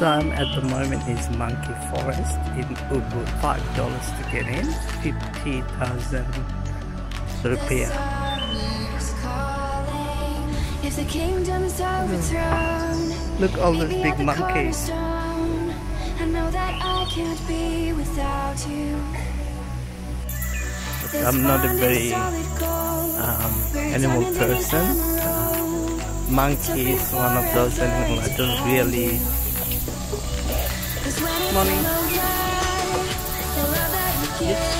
So I'm at the moment is Monkey Forest in Ubud. Five dollars to get in, fifty thousand rupiah. If the kingdom's overthrown, Look all those big monkeys. I know that I can't be without you. I'm not a very um, animal diamond in the person. Monkey is one of those animals I don't really. 'Cause when